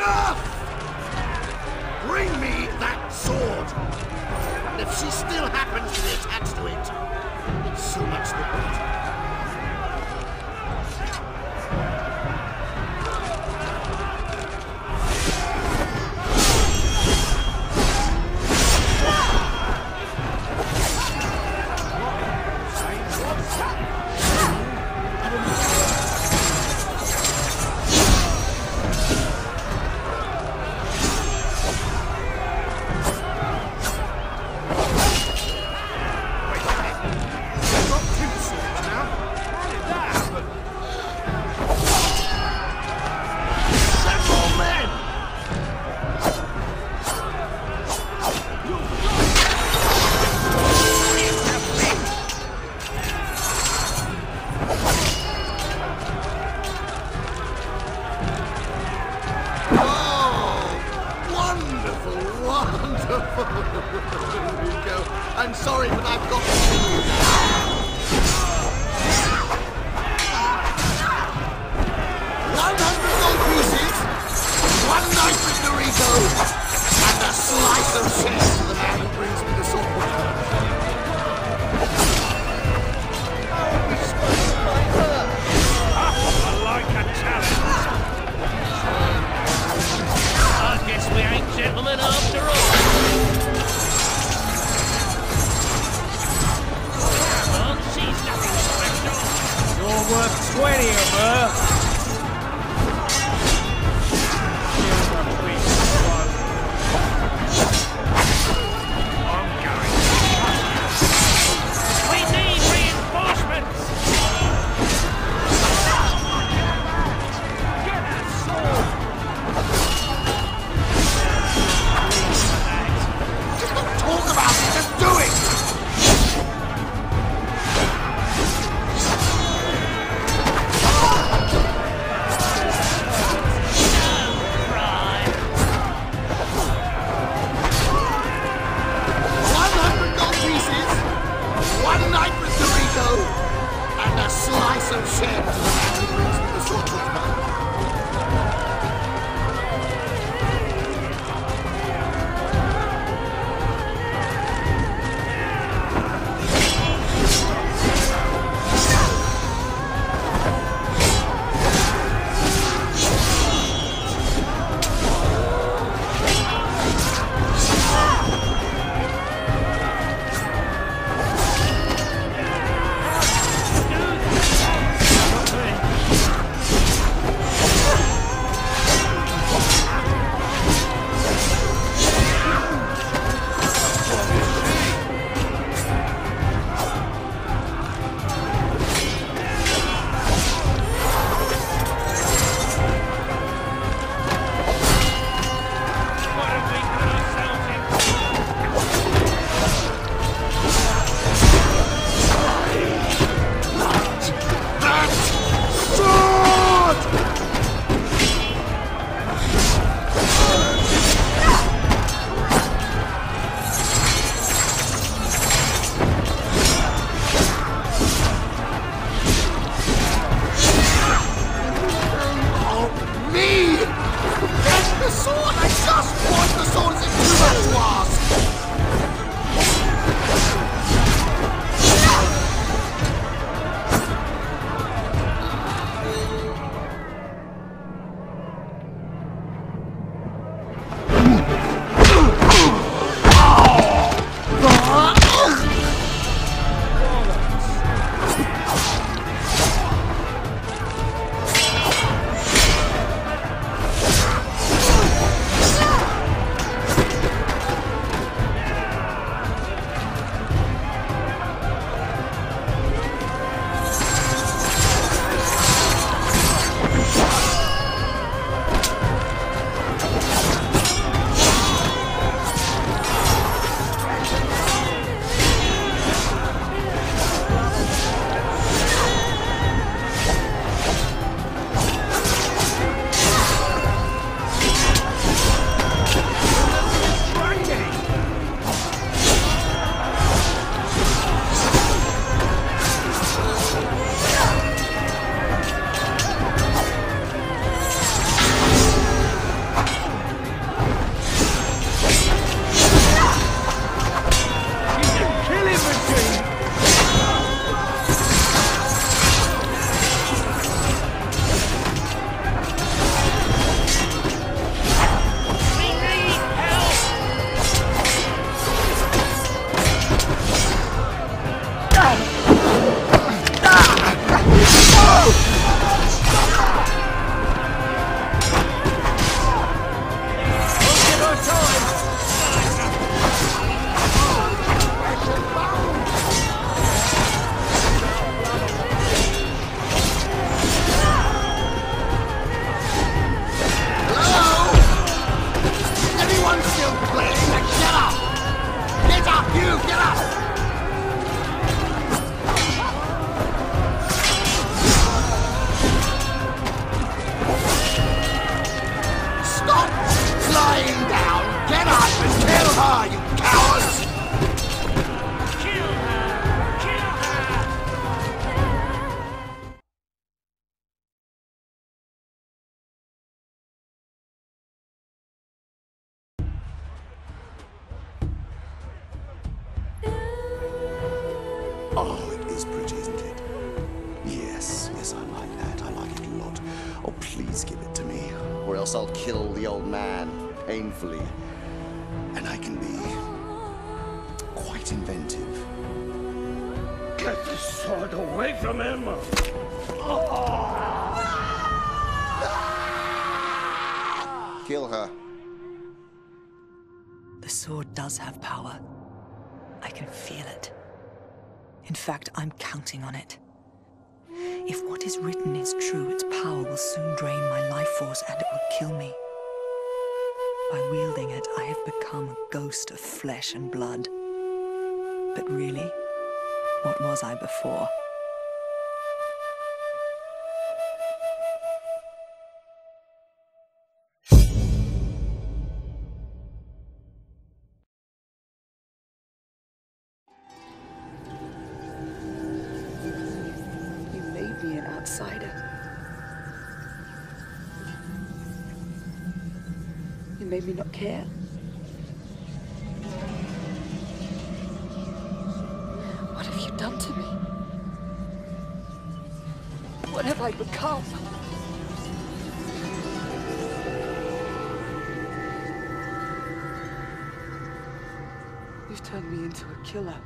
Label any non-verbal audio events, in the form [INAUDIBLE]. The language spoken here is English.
Enough! Bring me that sword! And if she still happens to be attached to it, it's so much the better. Wonderful! [LAUGHS] I'm sorry, but I've got to... slice of shit. Oh, please give it to me, or else I'll kill the old man painfully. And I can be quite inventive. Get the sword away from him! Kill her. The sword does have power. I can feel it. In fact, I'm counting on it. If what is written is true, its power will soon drain my life force and it will kill me. By wielding it, I have become a ghost of flesh and blood. But really, what was I before? Outsider. You made me not care. What have you done to me? What have I become? You've turned me into a killer.